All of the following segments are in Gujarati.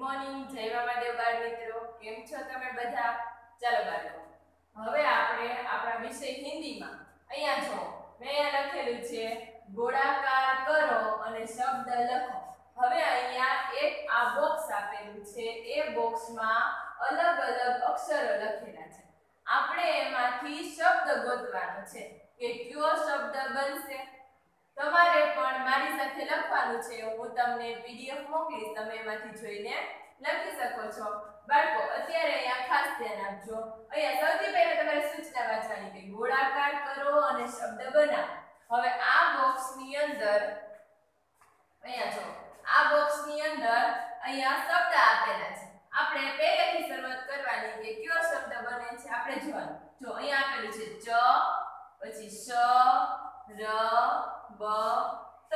મોર્નિંગ જય મામાદેવ બાળ મિત્રો. કેમ છો તમે બધા? ચાલો બાળકો હવે આપણે આપણા વિષય હિન્દીમાં. અહીંયા જો, મેં અહીંયા લખેલું છે, ગોળાકાર કરો અને શબ્દ લખો. હવે અહીંયા એક આ બોક્સ આપેલું છે. એ બોક્સમાં અલગ અલગ અક્ષરો લખેલા છે. આપણે એમાંથી શબ્દ ગોતવાનો છે. કે કયો શબ્દ બનશે? તમારે પણ મારી સાથે લખવાનું છે. હું તમને પીડીએફ મોકલીશ. તમે એમાંથી જોઈને લખી શકો છો. બાળકો, અત્યારે અહીંયા ખાસ ધ્યાન આપજો. અહીંયા સૌથી પહેલા તમારે સૂચના વાંચવાની કે ગોળાકાર કરો અને શબ્દ બનાવો. હવે આ બોક્સની અંદર, અહીંયા જો, આ બોક્સની અંદર અહીંયા શબ્દ આપેલા છે. આપણે પહેલેથી શરૂઆત કરવાની કે કયો શબ્દ બને છે આપણે જોવાનું. જો અહીંયા આપેલું છે ચ પછી શ ર બ, ત.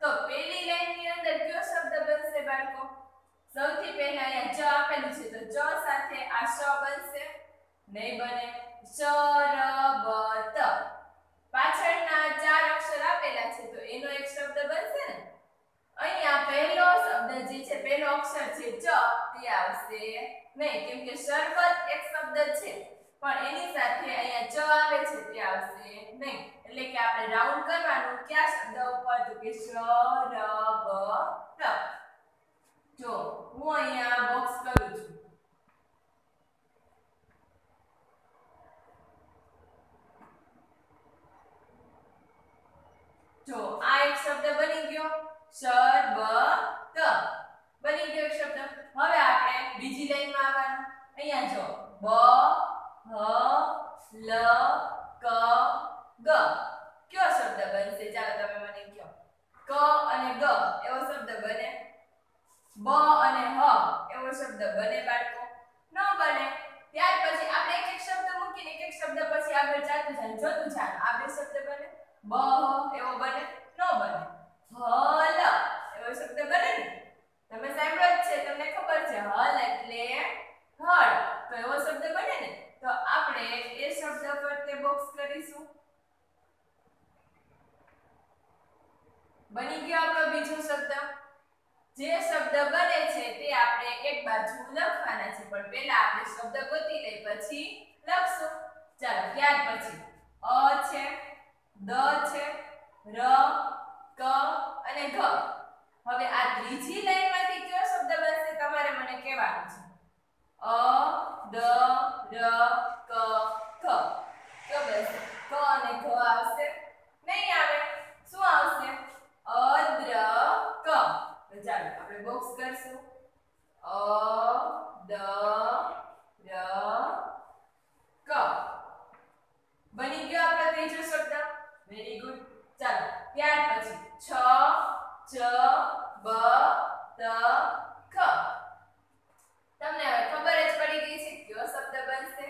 તો પહેલી લાઈનની અંદર કયો શબ્દ બનશે બાળકો? સૌથી પહેલા અહીંયા ચ આપેલું છે. તો ચ સાથે આ શ બનશે. નહીં બને. શ ર, બ, ત. પાછળના ચાર અક્ષર આપેલા છે. તો એનો એક શબ્દ બનશે ને? અહીંયા પહેલો શબ્દ જે છે, પહેલો અક્ષર છે ચ તે આવશે નહીં. કેમ કે શરબત એક શબ્દ છે. પણ એની સાથે અહીંયા ચ આવે છે, તે આવશે નહીં. એટલે કે આપણે રાઉન્ડ કરવાનું કયા શબ્દ ઉપર? તો કે શ ર, બ ત જો, હું અહીંયા બોક્સ કરું છું. જો, આ એક શબ્દ બની ગયો. શર બ, ત. બની ગયો શબ્દ. હવે આપણે બીજી લાઈનમાં આવવાનું. અહીંયા જો, બ, હ, લ, ક, ગ કયો શબ્દ બનશે ચાલો તમે મને કહો ક અને ગ એવો શબ્દ બને બ અને હ, એવો શબ્દ બને બાળકો. ન બને, ત્યાર પછી આપણે એક એક શબ્દ મૂકીને એક એક શબ્દ પછી આગળ ચાલતું જાય, જોતું જાય. આ બે શબ્દ બને? બ એવો બને? ન બને. હલ એવો શબ્દ બને ને? તમે સાંભળો જ છે, તમને ખબર છે હલ એટલે હળ તો એવો શબ્દ બને ને? તો આપણે એ શબ્દ પર તે બોક્સ કરીશું. બની ગયો આપણો બીજો શબ્દ. જે શબ્દ બને છે તે આપણે એક બાજુ લખવાના છે. પણ પહેલા આપણે શબ્દ ગોતી લઈ પછી લખશું. ચાલો, ત્યાર પછી. અ છે, દ છે, ર, ક અને ઘ. હવે આ ત્રીજી લાઈનમાંથી કયો શબ્દ બનશે તમારે મને કહેવાનું છે? અ, દ, ર, ક ખ કયો બનશે. ક અને ઘ આવશે નહીં આવે શું આવશે અદ્ર ક તો ચાલો આપણે બોક્સ કરશું અ દ ર ક બની ગયો આપણો ત્રીજો શબ્દ વેરી ગુડ ચાલો ત્યાર પછી છ ચ બ ત ખ તમને હવે ખબર જ પડી ગઈ છે કયો શબ્દ બનશે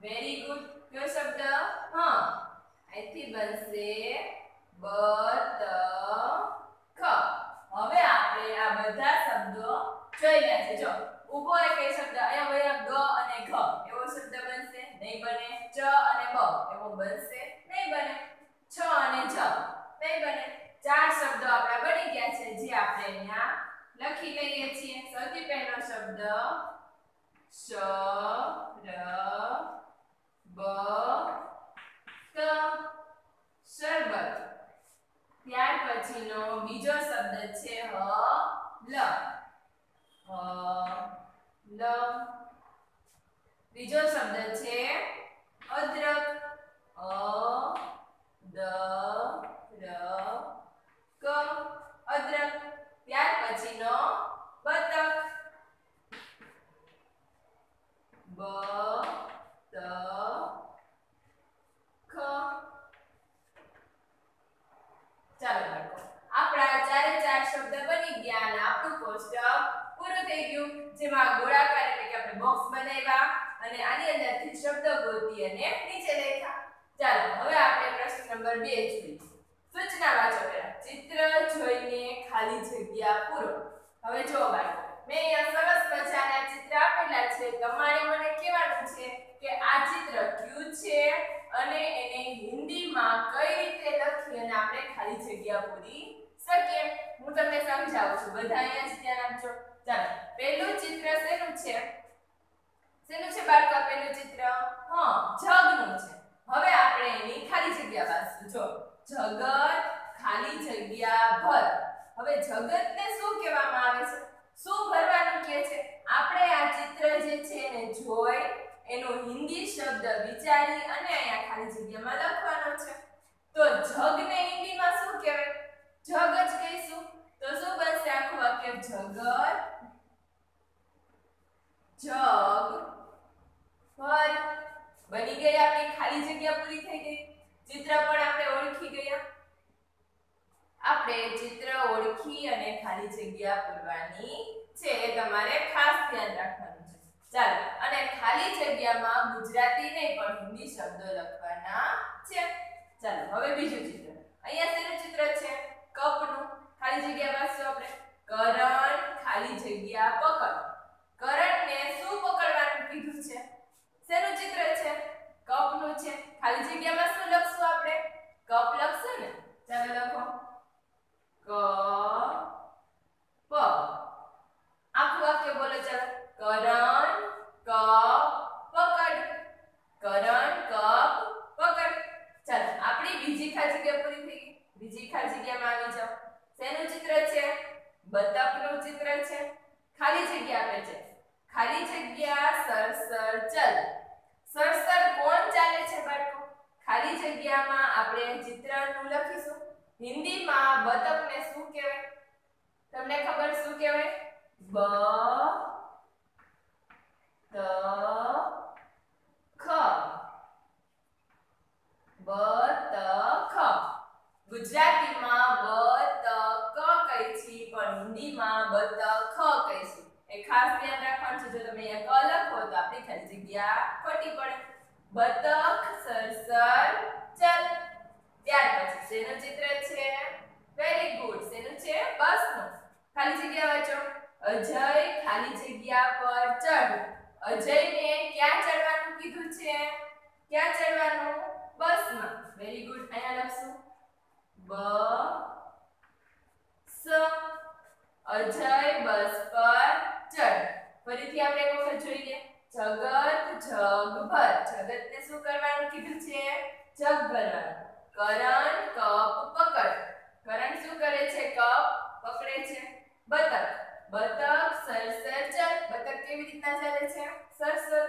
વેરી ગુડ કયો શબ્દ હા અહીંથી બનશે બ ત ખ હવે આપણે આ બધા શબ્દો જોઈ લે છે જો ઊભો એક એ શબ્દ અહીંયા વયા ગ અને ઘ એવો શબ્દ બનશે નહીં બને ચ અને બ એવો બનશે નહીં બને છ અને જ નહીં બને ચાર શબ્દો આપણા બની ગયા છે જે આપણે અહીંયા લખી લઈએ છીએ. સૌથી પહેલો શબ્દ શ ર, બ, ત, શરબત. ત્યાર પછીનો બીજો શબ્દ છે હ, લ. હ, લ. ત્રીજો શબ્દ છે અદ્રક. અ, દ, ર, ક, અદ્રક. ત્યાર પછીનો બતક. બ, ત, ખ. ચાલો બાળકો, આપણા ચારે ચાર શબ્દ બની ગયા અને આપણું કોષ્ટક પૂરું થઈ ગયું, જેમાં ગોળાકાર એટલે કે આપણે બોક્સ બનાવ્યા અને આની અંદરથી શબ્દ ગોતી અને નીચે લખ્યા. ચાલો, હવે આપણે પ્રશ્ન નંબર 2 જોઈએ. સૂચના વાંચો પહેલા ચિત્ર જોઈને ખાલી જગ્યા પૂરો. હવે જો બાળકો, મેં અહીંયા સરસ મજાના ચિત્ર આપેલા છે. તમારે મને કહેવાનું છે કે આ ચિત્ર કયું છે અને એને હિન્દીમાં કઈ રીતે લખી અને આપણે ખાલી જગ્યા પૂરી શકીએ હું તમને સમજાવું છું બધા અહીંયા જ ધ્યાન આપજો ચાલો પહેલું ચિત્ર શેનું છે શેનું છે બાળકો પહેલું ચિત્ર હા જગનું છે હવે આપણે એની ખાલી જગ્યા વાંચશું જો જગત ખાલી જગ્યા ભર હવે જગતને શું કહેવામાં આવે છે? શું ભરવાનું કહે છે? આપણે આ ચિત્ર જે છે એને જોઈ, એનો હિન્દી શબ્દ વિચારી અને અહીંયા ખાલી જગ્યામાં લખવાનો છે. તો જગને હિન્દીમાં શું કહેવાય? જગ જ કહીશું. તો શું બનશે આખું વાક્ય? જગત. જગ ફર બની ગઈ આપણી ખાલી જગ્યા પૂરી થઈ ગઈ. ચિત્ર પણ આપણે ઓળખી ગયા. આપણે ચિત્ર ઓળખી અને ખાલી જગ્યા પૂરવાની છે એ તમારે ખાસ ધ્યાન રાખવાનું છે. ચાલો, અને ખાલી જગ્યામાં ગુજરાતી નહીં, પણ હિન્દી શબ્દો લખવાના છે. ચાલો, હવે બીજું ચિત્ર. અહીંયા શેનું ચિત્ર છે? કપનું. ખાલી જગ્યા વાંચશું આપણે કરણ ખાલી જગ્યા પકડ કરણને શું પકડવાનું કીધું છે શેનું ચિત્ર છે કપનું છે ખાલી જગ્યામાં શું લખશું આપણે કપ લખશું ને ચાલો લખો ક પ આખું વાક્ય બોલો ચાલો કરણ કપ પકડ કરણ કપ પકડ ચાલો આપણી બીજી ખાલી જગ્યા પૂરી થઈ ગઈ બીજી ખાલી જગ્યામાં આવી જાઓ શેનું ચિત્ર છે બતકનું ચિત્ર છે આપે છે. ખાલી જગ્યા સરસર ચલ. સરસર કોણ ચાલે છે બાળકો? ખાલી જગ્યામાં આપણે ચિત્રનું લખીશું. હિન્દીમાં બતકને શું કહેવાય? તમને ખબર શું કહેવાય? બ ત ખ બ ત ખ ગુજરાતીમાં બ ત ક કહી છી પણ હિન્દીમાં બ ત ખ કહીશું એ ખાસ ધ્યાન રાખવાનું છે જો તમે અહીંયા ક લખો તો આપણી ખાલી જગ્યા ખોટી પડે. બતક, સરસર, ચલ. ત્યાર પછી શેનું ચિત્ર છે? વેરી ગુડ શેનું છે? બસનું ખાલી જગ્યા વાંચો. અજય ખાલી જગ્યા પર ચઢ. અજયને ક્યાં ચડવાનું કીધું છે? ક્યાં ચડવાનું? બસમાં વેરી ગુડ અહીંયા લખશું. બ સ અજય બસ પર ચઢ ફરીથી આપણે એક વખત જોઈએ જગત જગભર જગતને શું કરવાનું કીધું છે જગ ભરવાનું કરણ, કપ, પકડ. કરણ શું કરે છે? કપ પકડે છે. બતક. બતક સરસર ચલ. બતક કેવી રીતના ચાલે છે? સરસર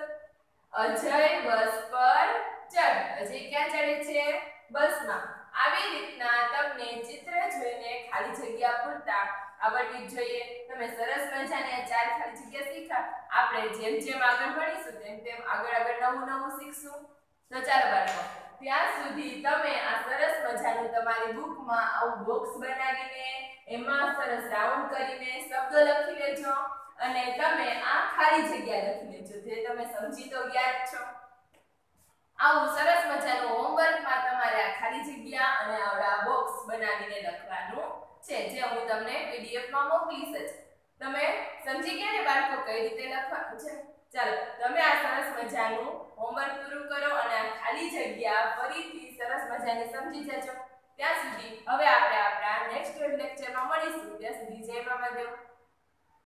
અજય બસ પર ચડ અજય ક્યાં ચડે છે? બસમાં. આવી રીતના તમને ચિત્ર જોઈને ખાલી જગ્યા પૂરતા આવડવી જોઈએ. તમે સરસ મજાની ચાર ખાલી જગ્યા શીખા. આપણે જેમ જેમ આગળ ભણીશું, તેમ તેમ આગળ આગળ નવું નવું શીખશું. તો ચાલો બાળકો. ત્યાં સુધી તમે આ સરસ મજાનું તમારી બુકમાં આવું બોક્સ બનાવીને, એમાં સરસ રાઉન્ડ કરીને શબ્દો લખી લેજો અને તમે આ ખાલી જગ્યા લખી લેજો, જે તમે સમજી તો ગયા જ છો. આવું સરસ મજાનું હોમવર્કમાં તમારે આ ખાલી જગ્યા અને આવડા બોક્સ બનાવીને લખવાનું છે, જે હું તમને પીડીએફમાં મોકલીશ જ. તમે સમજી ગયા ને બાળકો કઈ રીતે લખવાનું છે? ચાલો, તમે આ સરસ મજાનું હોમવર્ક પૂરું કરો અને આ ખાલી જગ્યા ફરીથી સરસ મજાની સમજી જજો. ત્યાં સુધી હવે આપણે આપણા નેક્સ્ટ લેક્ચરમાં મળીશું. ત્યાં સુધી જય મામાદેવ